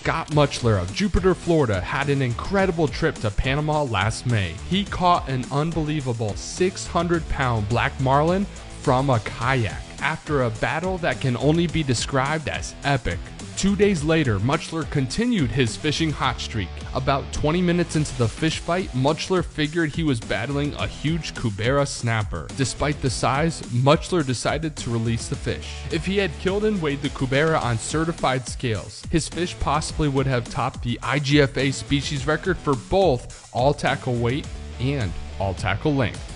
Scott Mutchler of Jupiter, Florida had an incredible trip to Panama last May. He caught an unbelievable 600 pound black marlin from a kayak after a battle that can only be described as epic. Two days later, Mutchler continued his fishing hot streak. About 20 minutes into the fish fight, Mutchler figured he was battling a huge Cubera snapper. Despite the size, Mutchler decided to release the fish. If he had killed and weighed the Cubera on certified scales, his fish possibly would have topped the IGFA species record for both all tackle weight and all tackle length.